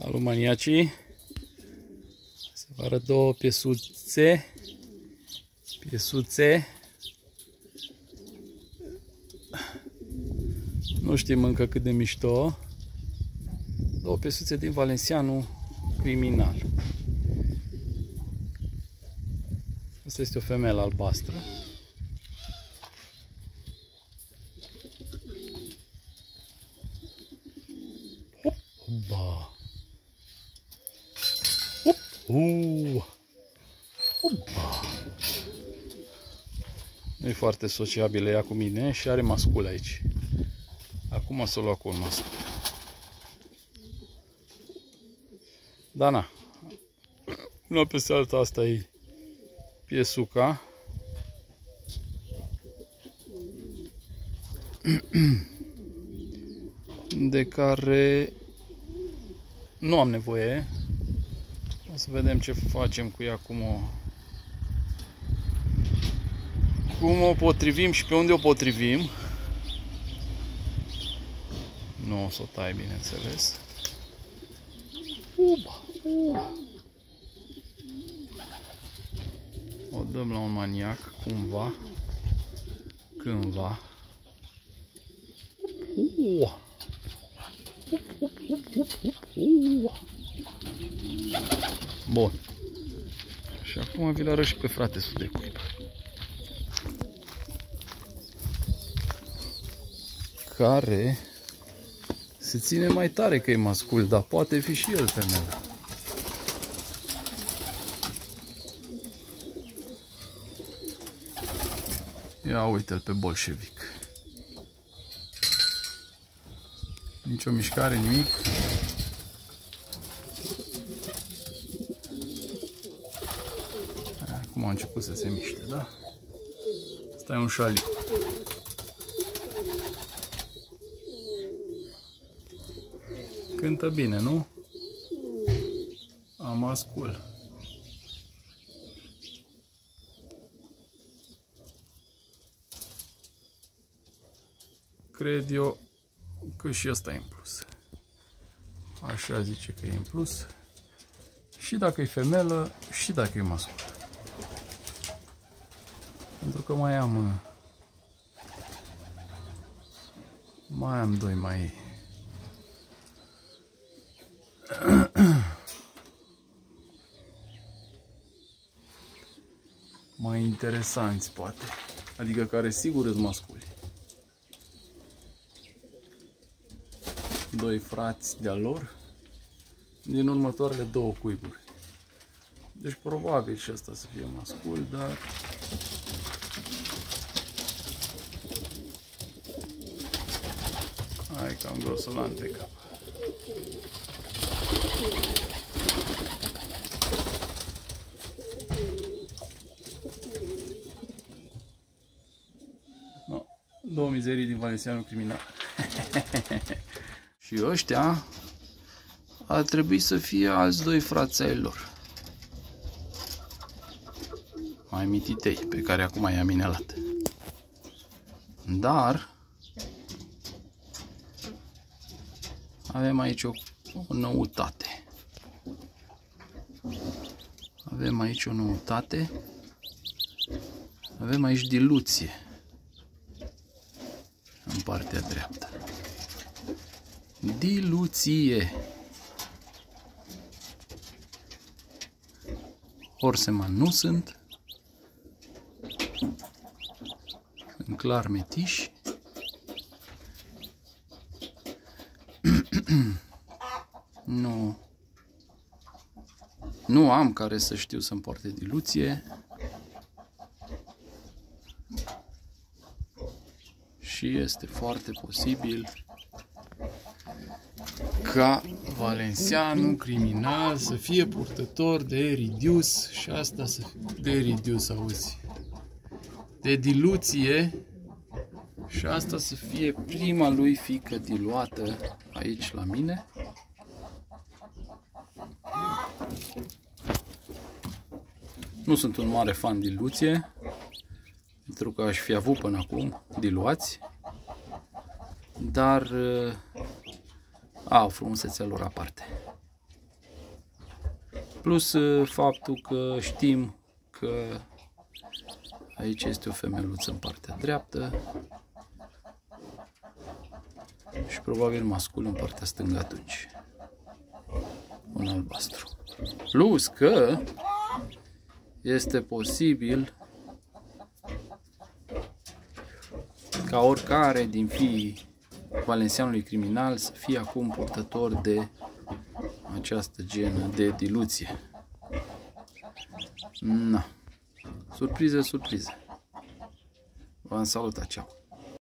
Salut maniacii! Să vă arăt două piesuțe. Piesuțe. Nu știm încă cât de mișto. Două piesuțe din Valencianu criminal. Asta este o femeie albastră. Opa! Uh. Opa. Nu e foarte sociabilă ea cu mine și are mascul aici. Acum să o lua cu un mascul. Da, na. Una peste alta asta e piesuca. De care nu am nevoie să vedem ce facem cu ea, cum o, cum o potrivim și pe unde o potrivim. Nu o să o tai, bineînțeles. Uba, uba. O dăm la un maniac, cumva, cândva. Uah. Bun. Și acum vi-l arăt și pe frate Sudecului. Care se ține mai tare că e mascul, dar poate fi și el femeie. Ia uite-l pe bolșevic. Nici o mișcare, nimic. Acum a început să se miște, da? Asta e un șaliu. Cântă bine, nu? Am ascult. Cred eu că și ăsta e în plus. Așa zice că e în plus. Și dacă e femelă, și dacă e mascul. Pentru că mai am mai am doi mai mai interesanți poate. Adică care sigur sunt masculi. Doi frați de-a lor din următoarele două cuiburi. Deci probabil și asta să fie mascul, dar Hai că am grosolan pe cap. No, două mizerii din Valencianul criminal. Și ăștia ar trebui să fie alți doi frați ai lor. Mai mititei, pe care acum i-am inelat. Dar avem aici o, o noutate. Avem aici o noutate. Avem aici diluție în partea dreaptă. Diluție. Horseman nu sunt. În clar metiși. Nu. Nu am care să știu să-mi poarte diluție. Și este foarte posibil ca Valencianu, criminal, să fie purtător de reduce și asta să de reduce, auzi, de diluție și asta să fie prima lui fică diluată aici la mine. Nu sunt un mare fan diluție, pentru că aș fi avut până acum diluați, dar au frumusețea lor aparte. Plus uh, faptul că știm că aici este o femeluță în partea dreaptă și probabil mascul în partea stângă atunci. Un albastru. Plus că este posibil ca oricare din fiii valențianului criminal să fie acum purtător de această genă de diluție. Na. Surprize, surprize. V-am salutat, ceau.